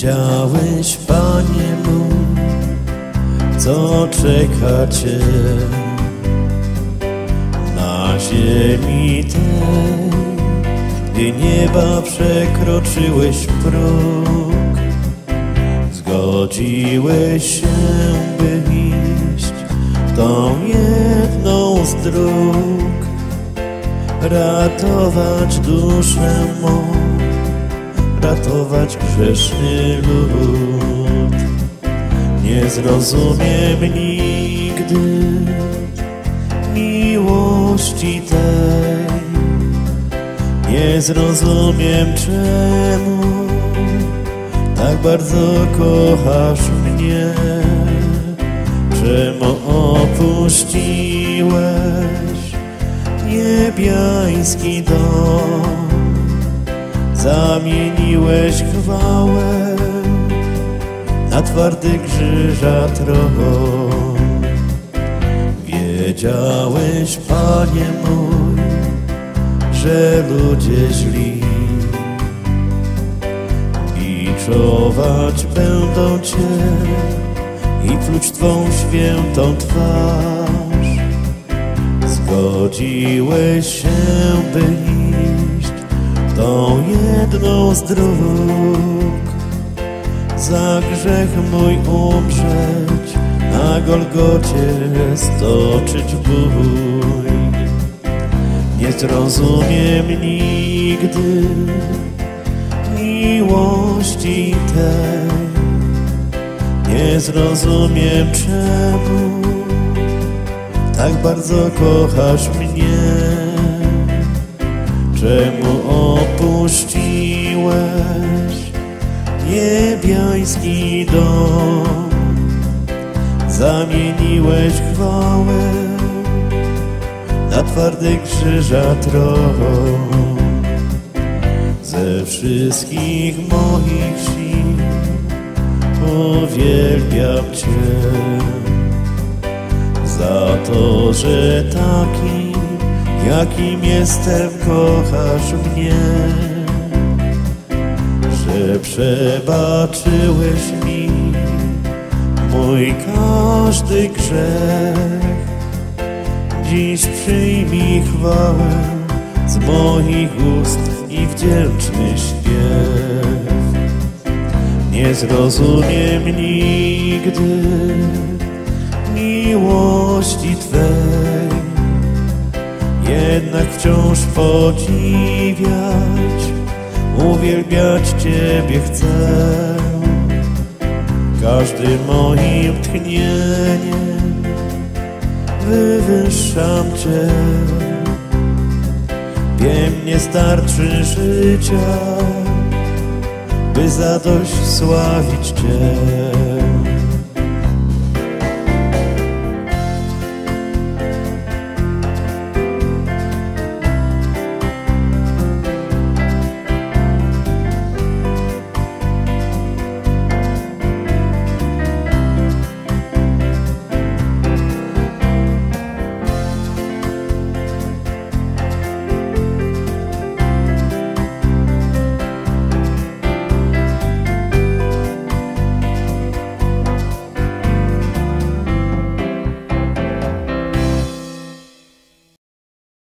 Wiedziałeś, Panie mój, co czeka Cię na ziemi tej, gdy nieba przekroczyłeś próg. Zgodziłeś się, by iść tą jedną z dróg, ratować duszę mą, ratować grzeszny lud. Nie zrozumiem nigdy miłości tej, nie zrozumiem czemu tak bardzo kochasz mnie, czemu opuściłeś niebiański dom, zamieniłeś chwałę na twardy krzyża tron. Wiedziałeś, Panie mój, że ludzie źli biczować będą Cię i pluć Twą świętą twarz. Zgodziłeś się, by iść tą jedną z dróg, za grzech mój umrzeć, na Golgocie stoczyć bój. Nie zrozumiem nigdy miłości tej, nie zrozumiem czemu tak bardzo kochasz mnie, czemu opuściłeś niebiański dom, zamieniłeś chwałę na twardy krzyża tron. Ze wszystkich moich sił uwielbiam Cię za to, że taki, jakim jestem, kochasz mnie, że przebaczyłeś mi mój każdy grzech. Dziś przyjmij chwałę z moich ust i wdzięczny śpiew. Nie zrozumiem nigdy miłości Twej, jednak wciąż podziwiać, uwielbiać Ciebie chcę. Każdym moim tchnieniem wywyższam Cię. Wiem, nie starczy życia, by zadość sławić Cię.